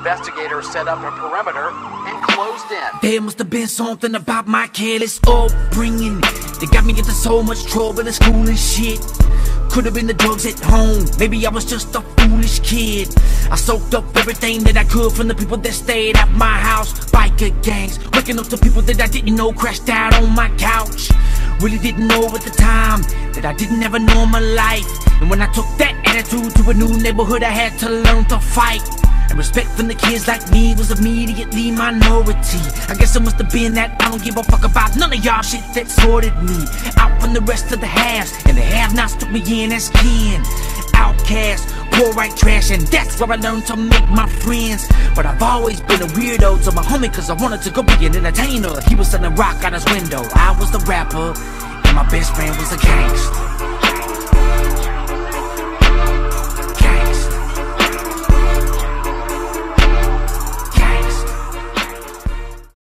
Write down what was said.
investigators set up a perimeter and closed in. There must have been something about my careless upbringing that got me into so much trouble in school and shit. Could have been the drugs at home, maybe I was just a foolish kid. I soaked up everything that I could from the people that stayed at my house. Biker gangs, waking up to people that I didn't know crashed out on my couch. Really didn't know at the time that I didn't have a normal life. And when I took that attitude to a new neighborhood, I had to learn to fight. And respect from the kids like me was immediately minority. I guess it must have been that I don't give a fuck about none of y'all shit that sorted me out from the rest of the haves. And the have nots took me in as kin. Outcast, poor white trash, and that's where I learned to make my friends. But I've always been a weirdo to my homie, cause I wanted to go be an entertainer. He was selling rock out his window, I was the rapper, and my best friend was a gangster.